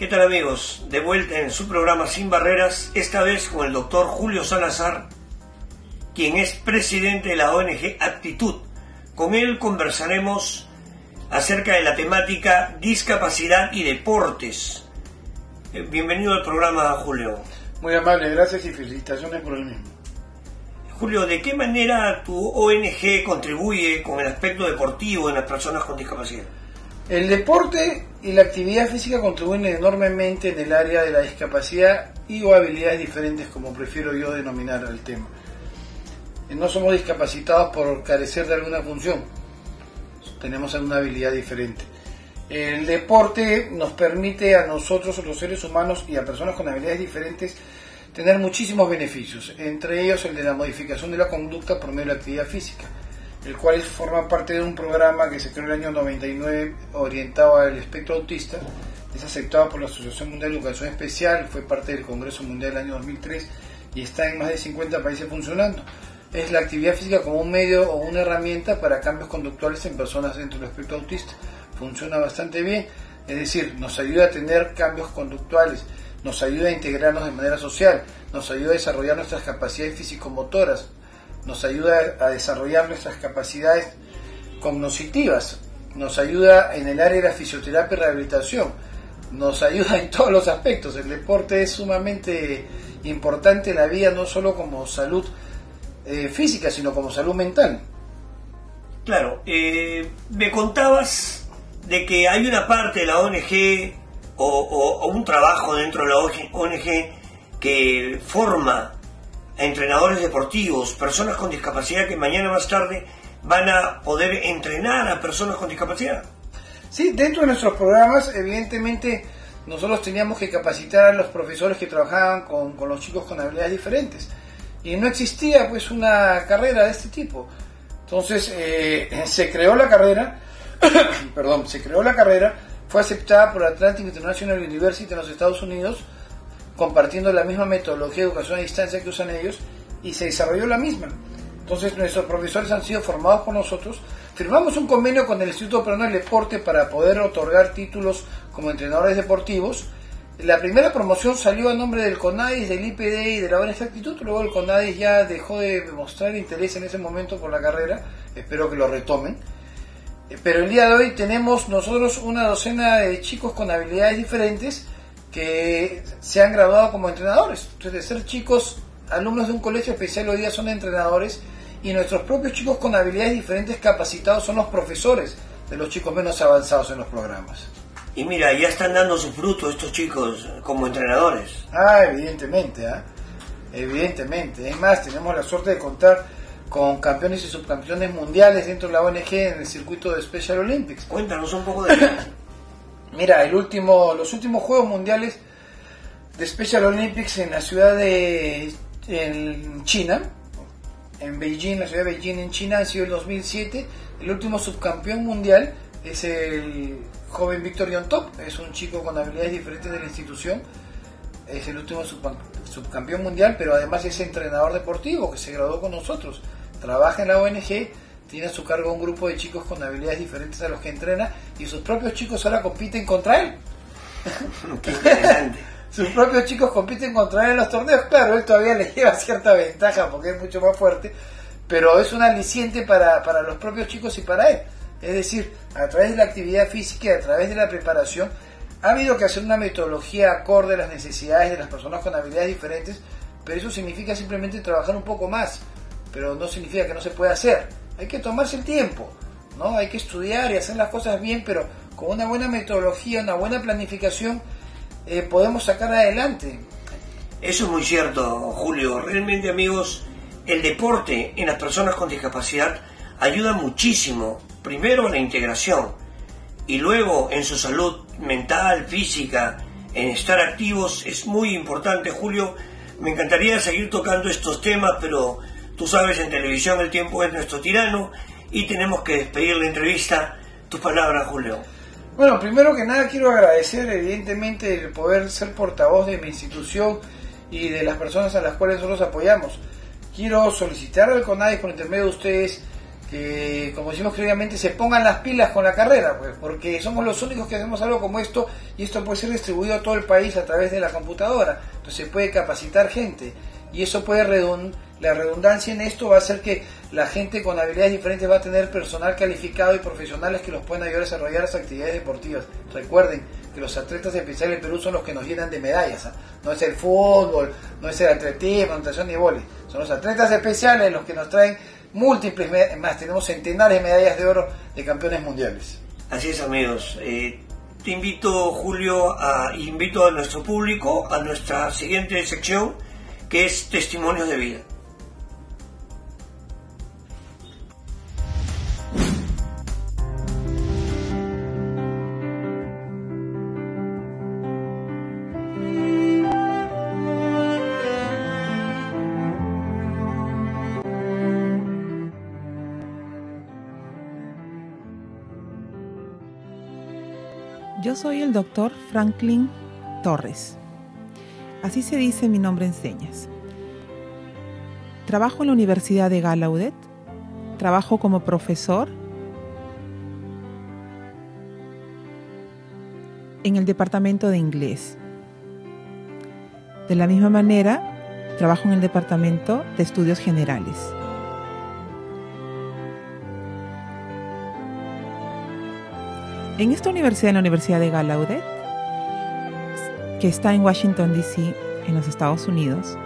¿Qué tal amigos? De vuelta en su programa Sin Barreras, esta vez con el doctor Julio Salazar, quien es presidente de la ONG Actitud. Con él conversaremos acerca de la temática discapacidad y deportes. Eh, Bienvenido al programa, Julio. Muy amable, gracias y felicitaciones por el mismo. Julio, ¿de qué manera tu ONG contribuye con el aspecto deportivo en las personas con discapacidad? El deporte y la actividad física contribuyen enormemente en el área de la discapacidad y o habilidades diferentes, como prefiero yo denominar el tema. No somos discapacitados por carecer de alguna función, tenemos alguna habilidad diferente. El deporte nos permite a nosotros, los seres humanos y a personas con habilidades diferentes, tener muchísimos beneficios, entre ellos el de la modificación de la conducta por medio de la actividad física el cual forma parte de un programa que se creó en el año 99 orientado al espectro autista. Es aceptado por la Asociación Mundial de Educación Especial, fue parte del Congreso Mundial del año 2003 y está en más de 50 países funcionando. Es la actividad física como un medio o una herramienta para cambios conductuales en personas dentro del espectro autista. Funciona bastante bien, es decir, nos ayuda a tener cambios conductuales, nos ayuda a integrarnos de manera social, nos ayuda a desarrollar nuestras capacidades físico-motoras, nos ayuda a desarrollar nuestras capacidades cognitivas, nos ayuda en el área de la fisioterapia y rehabilitación, nos ayuda en todos los aspectos. El deporte es sumamente importante en la vida, no solo como salud eh, física, sino como salud mental. Claro, eh, me contabas de que hay una parte de la ONG o, un trabajo dentro de la ONG que forma entrenadores deportivos, personas con discapacidad que mañana más tarde van a poder entrenar a personas con discapacidad. Sí, dentro de nuestros programas, evidentemente, nosotros teníamos que capacitar a los profesores que trabajaban con, los chicos con habilidades diferentes. Y no existía pues una carrera de este tipo. Entonces eh, se creó la carrera, perdón, se creó la carrera, fue aceptada por Atlantic International University en los Estados Unidos, compartiendo la misma metodología de educación a distancia que usan ellos, y se desarrolló la misma. Entonces nuestros profesores han sido formados por nosotros. Firmamos un convenio con el Instituto Peruano del Deporte para poder otorgar títulos como entrenadores deportivos. La primera promoción salió a nombre del CONADIS, del IPD y de la ONG Actitud. Luego el CONADIS ya dejó de mostrar interés en ese momento por la carrera. Espero que lo retomen. Pero el día de hoy tenemos nosotros una docena de chicos con habilidades diferentes que se han graduado como entrenadores. Entonces, de ser chicos, alumnos de un colegio especial, hoy día son entrenadores y nuestros propios chicos con habilidades diferentes capacitados son los profesores de los chicos menos avanzados en los programas. Y mira, ya están dando su fruto estos chicos como entrenadores. Ah, evidentemente, ¿ah? evidentemente. Es más, tenemos la suerte de contar con campeones y subcampeones mundiales dentro de la ONG en el circuito de Special Olympics. Cuéntanos un poco de eso. Mira, el último, los últimos Juegos Mundiales de Special Olympics en la ciudad de China, en Beijing, la ciudad de Beijing en China, han sido el 2007. El último subcampeón mundial es el joven Víctor Yontop, es un chico con habilidades diferentes de la institución. Es el último subcam- subcampeón mundial, pero además es entrenador deportivo que se graduó con nosotros. Trabaja en la ONG, tiene a su cargo un grupo de chicos con habilidades diferentes a los que entrena y sus propios chicos ahora compiten contra él. Qué interesante. Sus propios chicos compiten contra él en los torneos. Claro, él todavía le lleva cierta ventaja porque es mucho más fuerte, pero es un aliciente para, para los propios chicos y para él. Es decir, a través de la actividad física y a través de la preparación, ha habido que hacer una metodología acorde a las necesidades de las personas con habilidades diferentes, pero eso significa simplemente trabajar un poco más, pero no significa que no se pueda hacer. Hay que tomarse el tiempo, ¿no? Hay que estudiar y hacer las cosas bien, pero con una buena metodología, una buena planificación, eh, podemos sacar adelante. Eso es muy cierto, Julio. Realmente, amigos, el deporte en las personas con discapacidad ayuda muchísimo. Primero en la integración y luego en su salud mental, física, en estar activos. Es muy importante, Julio. Me encantaría seguir tocando estos temas, pero tú sabes, en televisión el tiempo es nuestro tirano y tenemos que despedir la entrevista. Tus palabras, Julio. Bueno, primero que nada quiero agradecer evidentemente el poder ser portavoz de mi institución y de las personas a las cuales nosotros apoyamos. Quiero solicitar al CONADE por intermedio de ustedes que, como decimos previamente, se pongan las pilas con la carrera, pues, porque somos los únicos que hacemos algo como esto y esto puede ser distribuido a todo el país a través de la computadora. Entonces se puede capacitar gente y eso puede redundar la redundancia en esto va a hacer que la gente con habilidades diferentes va a tener personal calificado y profesionales que los pueden ayudar a desarrollar las actividades deportivas. Recuerden que los atletas especiales del Perú son los que nos llenan de medallas. ¿ah? No es el fútbol, no es el atletismo, natación ni vóley. Son los atletas especiales los que nos traen múltiples, más tenemos centenares de medallas de oro de campeones mundiales. Así es amigos. Eh, te invito Julio, a, invito a nuestro público a nuestra siguiente sección que es Testimonios de Vida. Yo soy el doctor Franklin Torres. Así se dice mi nombre en señas. Trabajo en la Universidad de Gallaudet. Trabajo como profesor en el departamento de inglés. De la misma manera, trabajo en el departamento de estudios generales. En esta universidad, en la Universidad de Gallaudet, que está en Washington, D.C., en los Estados Unidos,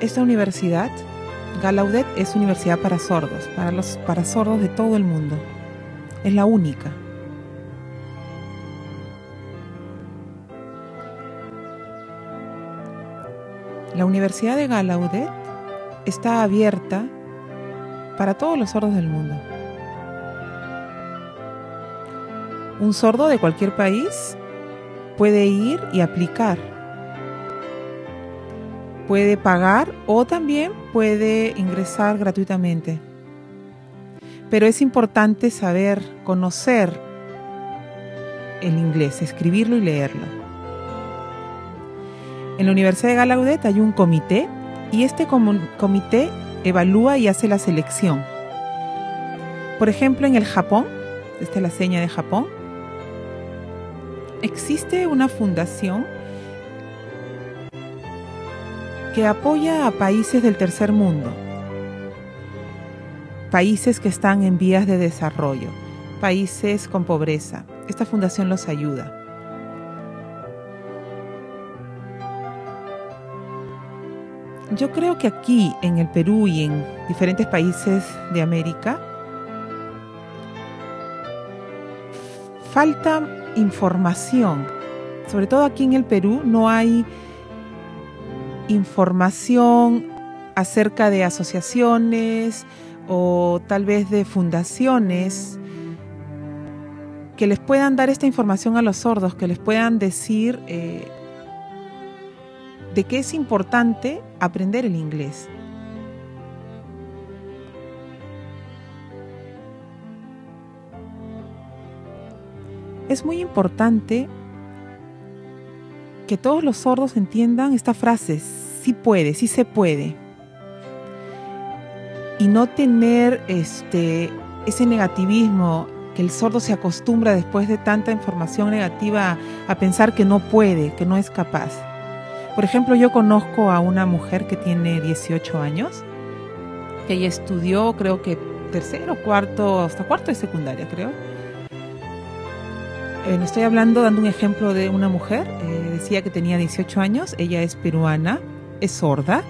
esta universidad, Gallaudet, es universidad para sordos, para, los, para sordos de todo el mundo. Es la única. La Universidad de Gallaudet está abierta para todos los sordos del mundo. Un sordo de cualquier país puede ir y aplicar. Puede pagar o también puede ingresar gratuitamente. Pero es importante saber, conocer el inglés, escribirlo y leerlo. En la Universidad de Gallaudet hay un comité y este comité evalúa y hace la selección. Por ejemplo, en el Japón, esta es la seña de Japón, existe una fundación que apoya a países del tercer mundo, países que están en vías de desarrollo, países con pobreza. Esta fundación los ayuda. Yo creo que aquí en el Perú y en diferentes países de América falta información. Sobre todo aquí en el Perú no hay información acerca de asociaciones o tal vez de fundaciones que les puedan dar esta información a los sordos, que les puedan decir eh, de que es importante aprender el inglés. Es muy importante que todos los sordos entiendan esta frase, sí puede, sí se puede. Y no tener este, ese negativismo que el sordo se acostumbra después de tanta información negativa a pensar que no puede, que no es capaz. Por ejemplo, yo conozco a una mujer que tiene 18 años, que ella estudió creo que tercero, cuarto, hasta cuarto de secundaria creo. Eh, estoy hablando, dando un ejemplo de una mujer, eh, decía que tenía 18 años, ella es peruana, es sorda.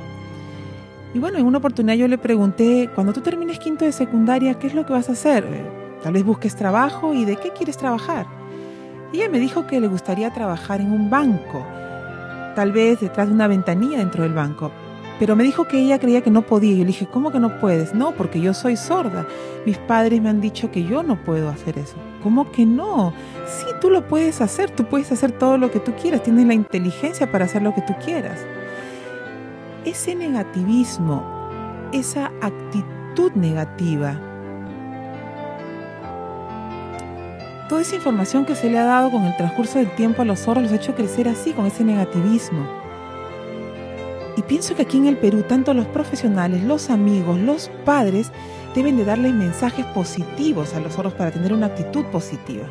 Y bueno, en una oportunidad yo le pregunté, cuando tú termines quinto de secundaria, ¿qué es lo que vas a hacer? Eh, tal vez busques trabajo y de qué quieres trabajar. Y ella me dijo que le gustaría trabajar en un banco tal vez detrás de una ventanilla dentro del banco. Pero me dijo que ella creía que no podía. Yo le dije, ¿cómo que no puedes? No, porque yo soy sorda. Mis padres me han dicho que yo no puedo hacer eso. ¿Cómo que no? Sí, tú lo puedes hacer. Tú puedes hacer todo lo que tú quieras. Tienes la inteligencia para hacer lo que tú quieras. Ese negativismo, esa actitud negativa, toda esa información que se le ha dado con el transcurso del tiempo a los zorros los ha hecho crecer así, con ese negativismo. Y pienso que aquí en el Perú, tanto los profesionales, los amigos, los padres, deben de darle mensajes positivos a los sordos para tener una actitud positiva.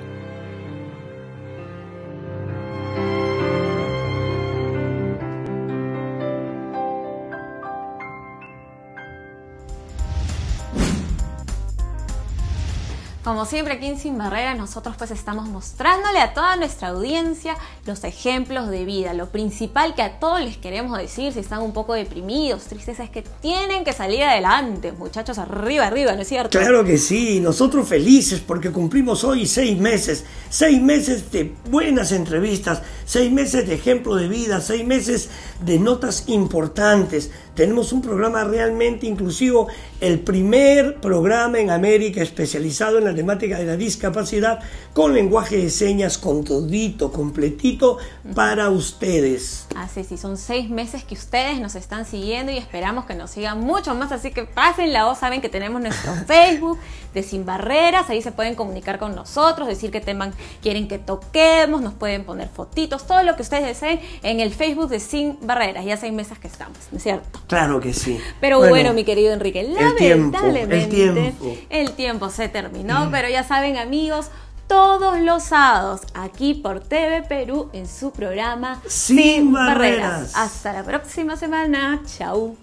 Como siempre aquí en Sin Barreras nosotros pues estamos mostrándole a toda nuestra audiencia los ejemplos de vida. Lo principal que a todos les queremos decir si están un poco deprimidos, tristes, es que tienen que salir adelante. Muchachos, arriba, arriba, ¿no es cierto? Claro que sí, nosotros felices porque cumplimos hoy seis meses. Seis meses de buenas entrevistas, seis meses de ejemplo de vida, seis meses de notas importantes. Tenemos un programa realmente inclusivo, el primer programa en América especializado en la temática de la discapacidad con lenguaje de señas, con todito, completito para ustedes. Así sí, son seis meses que ustedes nos están siguiendo y esperamos que nos sigan mucho más, así que pasen la voz, saben que tenemos nuestro Facebook de Sin Barreras, ahí se pueden comunicar con nosotros, decir qué tema quieren que toquemos, nos pueden poner fotitos, todo lo que ustedes deseen en el Facebook de Sin Barreras, ya seis meses que estamos, ¿no es cierto? Claro que sí. Pero bueno, mi querido Enrique, el tiempo, el tiempo. el tiempo se terminó, pero ya saben amigos, todos los sábados aquí por TV Perú en su programa Sin, barreras. Hasta la próxima semana. Chau.